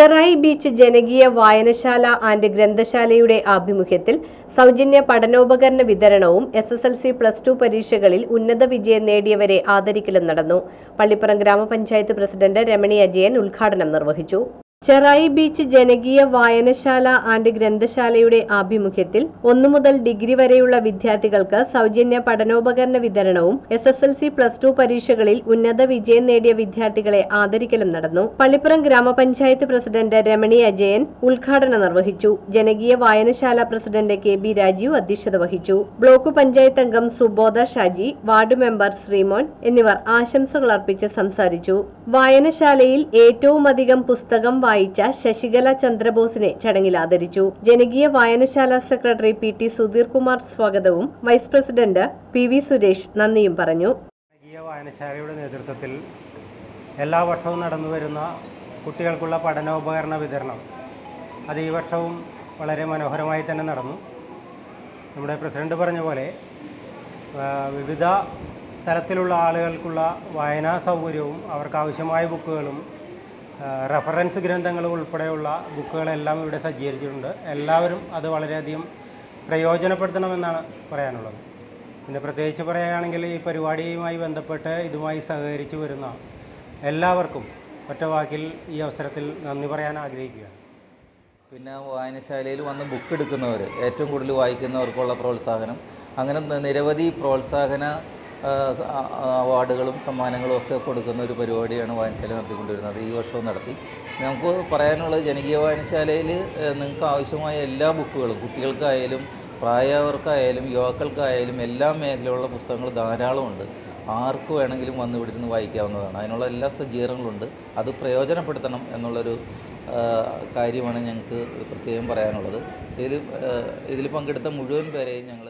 Cherai beach ജനകീയ വായനശാല and ഗ്രന്ഥശാലയുടെ ആഭിമുഖ്യത്തിൽ സൗജന്യ പഠനോപകരണ വിതരണവും S S L C plus two പരീക്ഷകളിൽ ഉന്നത വിജയം നേടിയവരെ ആദരിക്കലും നടന്നു. പള്ളിപ്പുറം ഗ്രാമപഞ്ചായത്ത് പ്രസിഡന്റ് രമണി അജയൻ ഉദ്ഘാടനം നിർവഹിച്ചു. ചെറായി ബീച്ച് ജനകീയ വായനശാല ആൻഡ് ഗ്രന്ഥശാലയുടെ ആഭിമുഖ്യത്തിൽ ഒന്നു മുതൽ ഡിഗ്രി വരെയുള്ള വിദ്യാർത്ഥികൾക്ക് സൗജന്യ പഠനോപകരണ വിതരണവും S S L C plus two പരീക്ഷകളിൽ ഉന്നത വിജയം നേടിയ വിദ്യാർത്ഥികളെ ആദരിക്കലും നടന്നു. പള്ളിപ്പുറം ഗ്രാമപഞ്ചായത്ത് പ്രസിഡന്റ് രമണി അജയൻ ഉദ്ഘാടനം നിർവഹിച്ചു. ജനകീയ വായനശാല പ്രസിഡന്റ് കെ ബി രാജീവ് അധ്യക്ഷത വഹിച്ചു. ബ്ലോക്ക് പഞ്ചായത്ത് അംഗം സുബോധ ഷാജി വാർഡ് മെമ്പർ ശ്രീമോൻ എന്നിവർ ആശംസകൾ അർപ്പിച്ച് സംസാരിച്ചു. വായനശാലയിൽ ഏറ്റവുമധികം പുസ്തകം വായിച്ച ശശികല ചന്ദ്രബോസിനെ ചടങ്ങിൽ ആദരിച്ചു. ജനകീയ വായനശാല secretary P T Sudheer Kumar സ്വാഗതവും vice president P V Suresh നന്ദിയും പറഞ്ഞു. ജനകീയ വായനശാലയുടെ നേതൃത്വത്തിൽ എല്ലാ വർഷവും നടന്നു വരുന്ന കുട്ടികൾക്കുള്ള പഠനോപകരണ വിതരണം അത് ഈ വർഷവും വളരെ മനോഹരമായി തന്നെ നടന്നു. നമ്മുടെ പ്രസിഡന്റ് പറഞ്ഞ പോലെ വിവിധ തരത്തിലുള്ള ആളുകൾക്കുള്ള വായനാ സൗകര്യവും അവർക്ക് ആവശ്യമായ ബുക്കുകളും റെഫറൻസ് ഗ്രന്ഥങ്ങൾ ഉൾപ്പെടെയുള്ള ബുക്കുകളെല്ലാം ഇവിടെ സജ്ജീകരിച്ചിട്ടുണ്ട്. എല്ലാവരും അത് വളരെയധികം പ്രയോജനപ്പെടുത്തണമെന്നാണ് പറയാനുള്ളത്. പിന്നെ പ്രത്യേകിച്ച് പറയുകയാണെങ്കിൽ ഈ പരിപാടിയുമായി ബന്ധപ്പെട്ട് ഇതുമായി സഹകരിച്ചു വരുന്ന എല്ലാവർക്കും ഒറ്റ വാക്കിൽ ഈ അവസരത്തിൽ നന്ദി പറയാൻ ആഗ്രഹിക്കുകയാണ്. പിന്നെ വായനശാലയിൽ വന്ന് ബുക്ക് എടുക്കുന്നവർ ഏറ്റവും കൂടുതൽ വായിക്കുന്നവർക്കുള്ള പ്രോത്സാഹനം. അങ്ങനെ നിരവധി പ്രോത്സാഹന അവാർഡുകളും സമ്മാനങ്ങളും ഒക്കെ കൊടുക്കുന്ന ഒരു പരിപാടിയാണ് വായനശാല നടത്തിക്കൊണ്ടിരുന്നത്. ഈ വർഷവും നടത്തി. നമുക്ക് പറയാനുള്ളത് ജനകീയ വായനശാലയിൽ നിങ്ങൾക്ക് ആവശ്യമായ എല്ലാ ബുക്കുകളും കുട്ടികൾക്കായാലും പ്രായവർക്കായാലും യുവാക്കൾക്കായാലും എല്ലാ മേഖലയിലുള്ള പുസ്തകങ്ങൾ ധാരാളമുണ്ട്. ആർക്ക് വേണമെങ്കിലും വന്ന് ഇവിടെ നിന്ന് വായിക്കാവുന്നതാണ്. അതിനുള്ള എല്ലാ സജ്ജീകരണങ്ങളുണ്ട്. അത് പ്രയോജനപ്പെടുത്തണം എന്നുള്ളൊരു കാര്യമാണ് ഞങ്ങൾക്ക് പ്രത്യേകം പറയാനുള്ളത്. ഇതിൽ ഇതിൽ പങ്കെടുത്ത മുഴുവൻ പേരെയും ഞങ്ങൾ